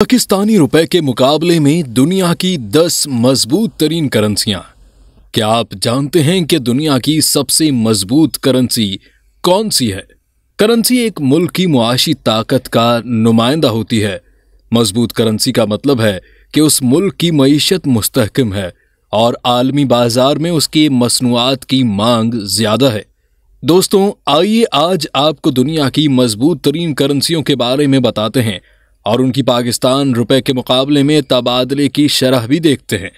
पाकिस्तानी रुपए के मुकाबले में दुनिया की 10 मज़बूत तरीन करेंसियाँ। क्या आप जानते हैं कि दुनिया की सबसे मज़बूत करेंसी कौन सी है? करेंसी एक मुल्क की मुआशी ताकत का नुमाइंदा होती है। मज़बूत करेंसी का मतलब है कि उस मुल्क की मीशत मुस्तकम है और आलमी बाज़ार में उसकी मसनूआत की मांग ज़्यादा है। दोस्तों, आइए आज आपको दुनिया की मज़बूत तरीन करेंसियों के बारे में बताते हैं। और उनकी पाकिस्तान रुपए के मुकाबले में तबादले की शरह भी देखते हैं।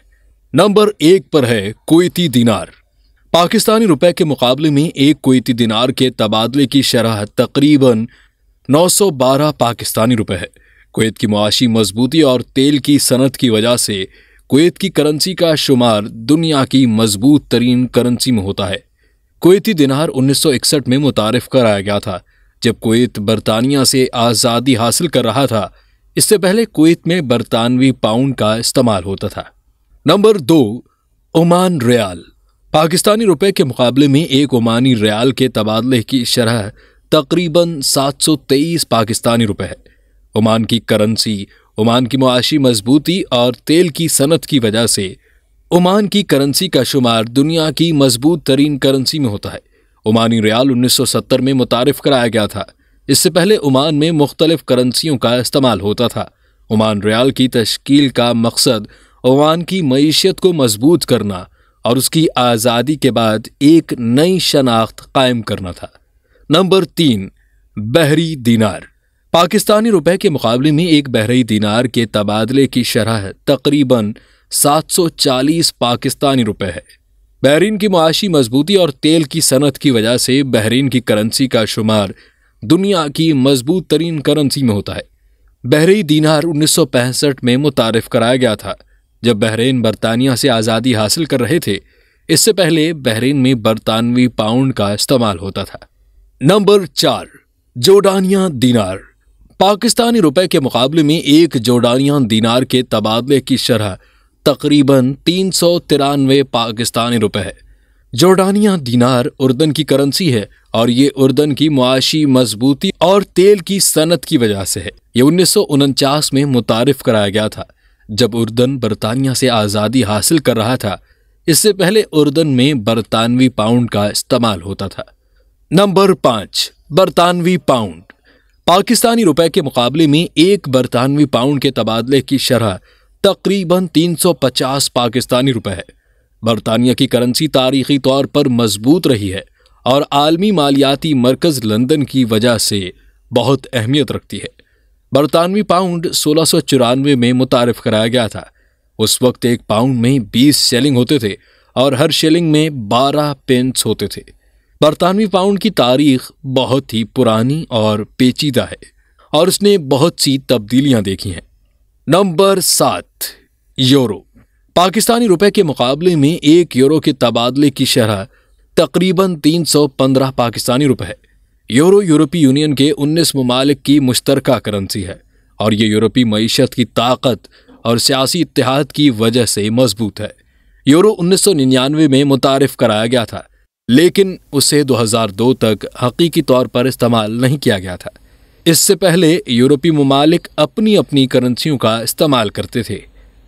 नंबर एक पर है कुवैती दिनार। पाकिस्तानी रुपए के मुकाबले में एक कुवैती दिनार के तबादले की शरह तकरीबन 912 पाकिस्तानी रुपए है। कुवैत की मुआशी मजबूती और तेल की सनत की वजह से कुवैत की करेंसी का शुमार दुनिया की मज़बूत तरीन करेंसी में होता है। कुवैती दिनार 1961 में मुतारफ कराया गया था। जब कुवैत बरतानिया से आज़ादी हासिल कर रहा था, इससे पहले कुवैत में बरतानवी पाउंड का इस्तेमाल होता था। नंबर दो, ओमान रियाल। पाकिस्तानी रुपए के मुकाबले में एक ओमानी रियाल के तबादले की शरह तकरीबन 723 पाकिस्तानी रुपए है। ओमान की करेंसी, ओमान की मुआशी मजबूती और तेल की सनत की वजह से ओमान की करेंसी का शुमार दुनिया की मज़बूत तरीन करेंसी में होता है। ओमानी रियाल 1970 में मुतारफ कराया गया था। इससे पहले ओमान में मुख्तलिफ़ करेंसियों का इस्तेमाल होता था। ओमान रियाल की तश्कील का मकसद ओमान की मीशत को मज़बूत करना और उसकी आज़ादी के बाद एक नई शनाख्त कायम करना था। नंबर तीन, बहरी दीनार। पाकिस्तानी रुपए के मुकाबले में एक बहरी दीनार के तबादले की शरह तकरीबन 740 पाकिस्तानी रुपए है। बहरीन की मुआशी मजबूती और तेल की सनत की वजह से बहरीन की करेंसी का शुमार दुनिया की मज़बूत तरीन करेंसी में होता है। बहरी दीनार उन्नीस सौ पैंसठ में मुतारफ कराया गया था। जब बहरीन बरतानिया से आज़ादी हासिल कर रहे थे, इससे पहले बहरीन में बरतानवी पाउंड का इस्तेमाल होता था। नंबर चार जोडानिया दीनार। पाकिस्तानी रुपए के मुकाबले में एक जोडानिया दीनार के तबादले की शरह तकरीबन तीन सौ तिरानवे पाकिस्तानी रुपए है। जोर्डानिया दीनार उर्दन की करेंसी है और ये उर्दन की मुआशी मजबूती और तेल की सनत की वजह से है। ये उन्नीस सौ उनचास में मुतारफ कराया गया था। जब उर्दन बरतानिया से आज़ादी हासिल कर रहा था, इससे पहले उर्दन में बरतानवी पाउंड का इस्तेमाल होता था। नंबर पाँच, बरतानवी पाउंड। पाकिस्तानी रुपए के मुकाबले में एक बरतानवी पाउंड के तबादले की शरह तकरीबन 350 पाकिस्तानी रुपए है। बरतानिया की करेंसी तारीखी तौर पर मज़बूत रही है और आलमी मालियाती मरकज लंदन की वजह से बहुत अहमियत रखती है। बरतानवी पाउंड सोलह में मुतारफ कराया गया था। उस वक्त एक पाउंड में 20 शेलिंग होते थे और हर शेलिंग में 12 पेंस होते थे। बरतानवी पाउंड की तारीख बहुत ही पुरानी और पेचीदा है और उसने बहुत सी तब्दीलियाँ देखी हैं। नंबर सात, यूरो। पाकिस्तानी रुपए के मुकाबले में एक यूरो के तबादले की शरह तकरीबन 315 पाकिस्तानी रुपए है। यूरो यूरोपीय यूनियन के 19 ममालिक की मुश्तरका करेंसी है और ये यूरोपीय मीशत की ताकत और सियासी इतिहाद की वजह से मज़बूत है। यूरो 1999 में मुतारफ कराया गया था, लेकिन उसे 2002 तक हकीकी तौर पर इस्तेमाल नहीं किया गया था। इससे पहले यूरोपीय ममालिक अपनी अपनी करेंसियों का इस्तेमाल करते थे।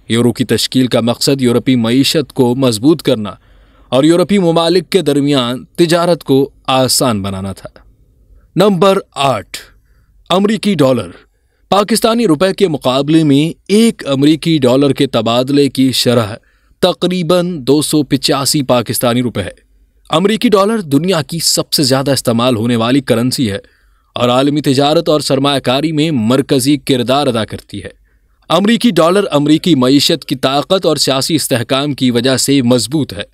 यूरो की तश्कील का मकसद यूरोपीय मीशत को मज़बूत करना और यूरोपीय ममालिक के दरमियान तजारत को आसान बनाना था। नंबर आठ, अमरीकी डॉलर। पाकिस्तानी रुपए के मुकाबले में एक अमरीकी डॉलर के तबादले की शरह तकरीबन दो सौ पिचासी पाकिस्तानी रुपए है। अमरीकी डॉलर दुनिया की सबसे ज़्यादा इस्तेमाल होने वाली करेंसी है। और आलमी तजारत और सरमाकारी में मरकजी किरदार अदा करती है। अमरीकी डॉलर अमरीकी मीशत की ताकत और सियासी इसकाम की वजह से मज़बूत है।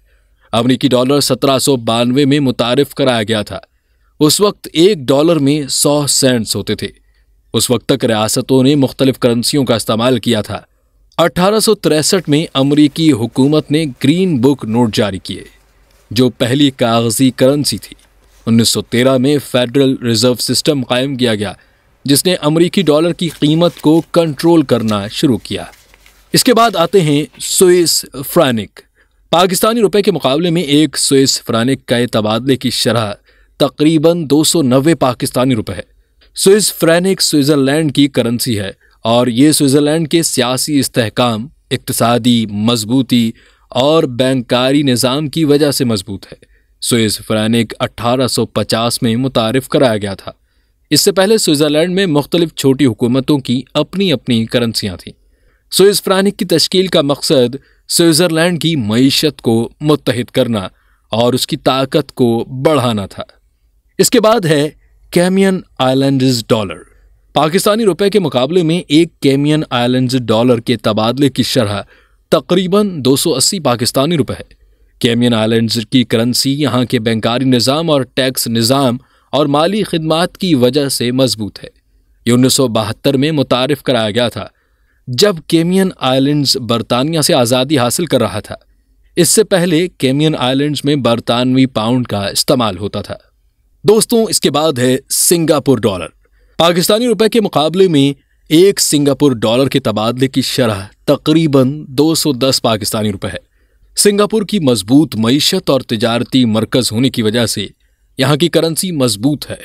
अमरीकी डॉलर सत्रह सौ बानवे में मुतारफ कराया गया था। उस वक्त एक डॉलर में सौ सेंट्स होते थे। उस वक्त तक रियासतों ने मुख्तलिफ़ करेंसियों का इस्तेमाल किया था। अठारह सौ तिरसठ में अमरीकी हुकूमत ने ग्रीन बुक नोट जारी किए, जो पहली कागज़ी करेंसी थी। 1913 में फेडरल रिज़र्व सिस्टम कायम किया गया, जिसने अमरीकी डॉलर की कीमत को कंट्रोल करना शुरू किया। इसके बाद आते हैं स्विस फ्रानिक। पाकिस्तानी रुपए के मुकाबले में एक स्विस फ्रानिक का तबादले की शरह तकरीबन 290 पाकिस्तानी रुपए है। स्विस फ्रैनिक स्विट्जरलैंड की करेंसी है और ये स्विट्ज़रलैंड के सियासी इस्तेकाम, इकतसादी, मजबूती और बैंकारी निज़ाम की वजह से मज़बूत है। स्विस फ्रैनिक 1850 में मुतारफ कराया गया था। इससे पहले स्विट्ज़रलैंड में मुख्तलिफ़ छोटी हुकूमतों की अपनी अपनी करेंसियाँ थीं। स्विस फ्रैनिक की तश्कील का मकसद स्विट्ज़रलैंड की मीशत को मुतहद करना और उसकी ताकत को बढ़ाना था। इसके बाद है कैमियन आइलैंड डॉलर। पाकिस्तानी रुपए के मुकाबले में एक कैमियन आइलैंड डॉलर के तबादले की शरह तकरीबन 280 पाकिस्तानी रुपए है। कैमियन आइलैंड्स की करेंसी यहाँ के बैंकारी निज़ाम और टैक्स निज़ाम और माली खदमात की वजह से मज़बूत है। ये उन्नीस सौ बहत्तर में मुतारफ कराया गया था, जब केमियन आइलैंड्स बरतानिया से आज़ादी हासिल कर रहा था। इससे पहले केमियन आइलैंड्स में बरतानवी पाउंड का इस्तेमाल होता था। दोस्तों, इसके बाद है सिंगापुर डॉलर। पाकिस्तानी रुपए के मुकाबले में एक सिंगापुर डॉलर के तबादले की शरह तकरीबन 210 पाकिस्तानी रुपए है। सिंगापुर की मज़बूत मीशत और तजारती मरकज होने की वजह से यहाँ की करेंसी मज़बूत है।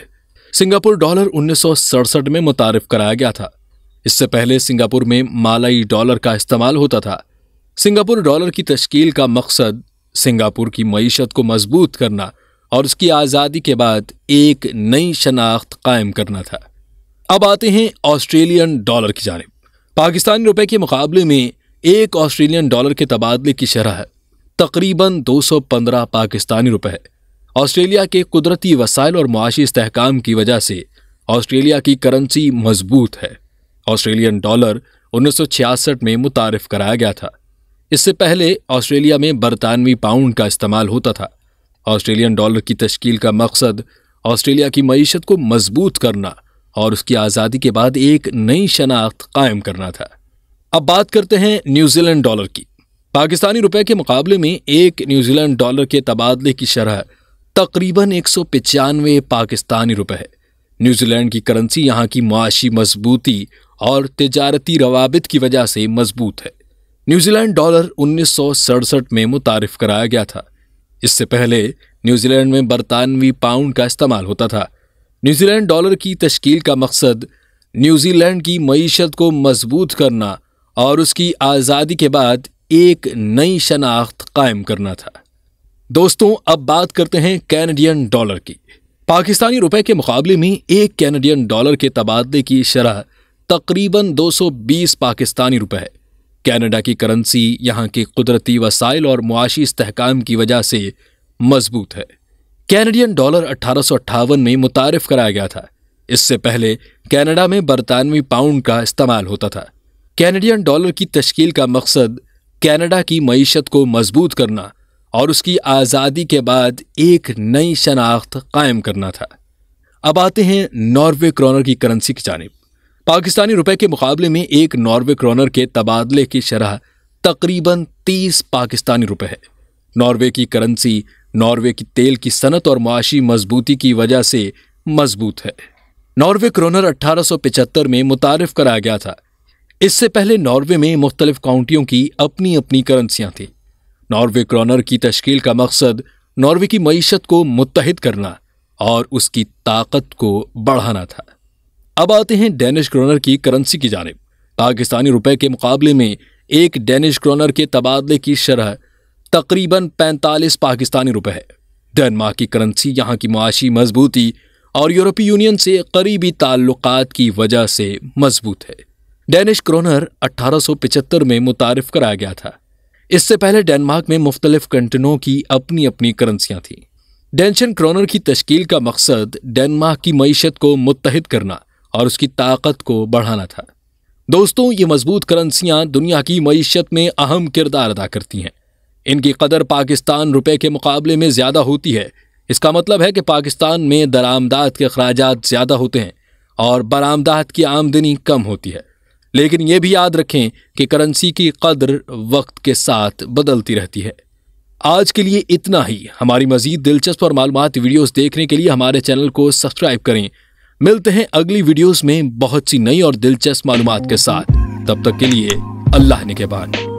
सिंगापुर डॉलर उन्नीस सौ सड़सठ में मुतारफ कराया गया था। इससे पहले सिंगापुर में मालाई डॉलर का इस्तेमाल होता था। सिंगापुर डॉलर की तश्कील का मकसद सिंगापुर की मीशत को मज़बूत करना और उसकी आज़ादी के बाद एक नई शनाख्त कायम करना था। अब आते हैं ऑस्ट्रेलियन डॉलर की जानब। पाकिस्तानी रुपए के मुकाबले में एक ऑस्ट्रेलियन डॉलर के तबादले की शरह तकरीबन 215 पाकिस्तानी रुपए ऑस्ट्रेलिया के कुदरती वसाइल और मुआशी इसकाम की वजह से ऑस्ट्रेलिया की करेंसी मज़बूत है। ऑस्ट्रेलियन डॉलर उन्नीस सौ छियासठ में मुतारफ कराया गया था। इससे पहले ऑस्ट्रेलिया में बरतानवी पाउंड का इस्तेमाल होता था। ऑस्ट्रेलियन डॉलर की तश्कील का मकसद ऑस्ट्रेलिया की मीशत को मज़बूत करना और उसकी आज़ादी के बाद एक नई शनाख्त कायम करना था। अब बात करते हैं न्यूजीलैंड डॉलर की। पाकिस्तानी रुपए के मुकाबले में एक न्यूजीलैंड डॉलर के तबादले की शरह तकरीबन एक सौ पिचानवे पाकिस्तानी रुपए है। न्यूजीलैंड की करेंसी यहाँ की मुआशी मजबूती और तजारती रवाबित की वजह से मज़बूत है। न्यूजीलैंड डॉलर उन्नीस सौ सड़सठ में मुतारफ कराया गया था। इससे पहले न्यूजीलैंड में बरतानवी पाउंड का इस्तेमाल होता था। न्यूजीलैंड डॉलर की तश्कील का मकसद न्यूजीलैंड की मीशत को मज़बूत करना और उसकी आज़ादी के बाद एक नई शनाख्त कायम करना था। दोस्तों, अब बात करते हैं कैनेडियन डॉलर की। पाकिस्तानी रुपए के मुकाबले में एक कैनेडियन डॉलर के तबादले की शरह तकरीबन 220 पाकिस्तानी रुपए है। कनाडा की करेंसी यहाँ के कुदरती वसाइल और मुआशी इस्तेकाम की वजह से मज़बूत है। कैनेडियन डॉलर अठारह में मुतारफ कराया गया था। इससे पहले कनाडा में बरतानवी पाउंड का इस्तेमाल होता था। कैनेडियन डॉलर की तश्कील का मकसद कनाडा की मीशत को मज़बूत करना और उसकी आज़ादी के बाद एक नई शनाख्त कायम करना था। अब आते हैं नॉर्वे क्रॉनर की करेंसी की जानब। पाकिस्तानी रुपए के मुकाबले में एक नॉर्वे क्रॉनर के तबादले की शरह तकरीबन तीस पाकिस्तानी रुपए है। नॉर्वे की करेंसी नॉर्वे की तेल की सनत और मुआशी मजबूती की वजह से मज़बूत है। नॉर्वे क्रोनर 1875 में मुतारफ कराया गया था। इससे पहले नॉर्वे में मुख्तलिफ़ काउंटियों की अपनी अपनी करेंसियाँ थी। नॉर्वे क्रॉनर की तश्कील का मकसद नॉर्वे की मीशत को मुतहद करना और उसकी ताकत को बढ़ाना था। अब आते हैं डेनिश क्रोनर की करेंसी की जानब। पाकिस्तानी रुपए के मुकाबले में एक डेनिश क्रोनर के तबादले की शरह तकरीबन 45 पाकिस्तानी रुपए है। डेनमार्क की करेंसी यहाँ की मुआशी मजबूती और यूरोपीय यूनियन से करीबी ताल्लुकात की वजह से मज़बूत है। डेनिश क्रोनर 1875 में मुतारफ कराया गया था। इससे पहले डेनमार्क में मुख्तलिफ़ कंटनों की अपनी अपनी करेंसियाँ थीं। डेंशन क्रोनर की तश्कील का मकसद डेनमार्क की मीशत को मुतहद करना और उसकी ताकत को बढ़ाना था। दोस्तों, ये मज़बूत करेंसियाँ दुनिया की मीशत में अहम किरदार अदा करती हैं। इनकी कदर पाकिस्तान रुपए के मुकाबले में ज़्यादा होती है। इसका मतलब है कि पाकिस्तान में दरामदात के अखराज ज़्यादा होते हैं और बरामदात की आमदनी कम होती है। लेकिन ये भी याद रखें कि करेंसी की कदर वक्त के साथ बदलती रहती है। आज के लिए इतना ही। हमारी मजीद दिलचस्प और मालूम वीडियोस देखने के लिए हमारे चैनल को सब्सक्राइब करें। मिलते हैं अगली वीडियोस में बहुत सी नई और दिलचस्प मालूम के साथ। तब तक के लिए अल्लाह ने के बाद।